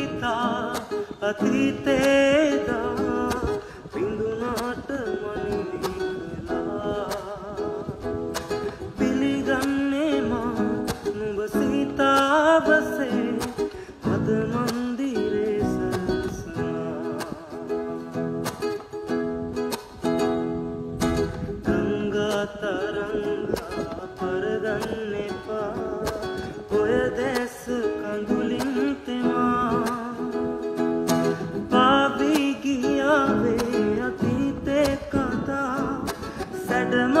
හිතා අතීතේදා පිඳුනාට මනිලිකලා පිළිගන්නේ මා නුඹ සිතාවසේ අද මන්දිරේ සසනා ගංගා තරංගා පරදන්න Yeah.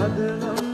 adına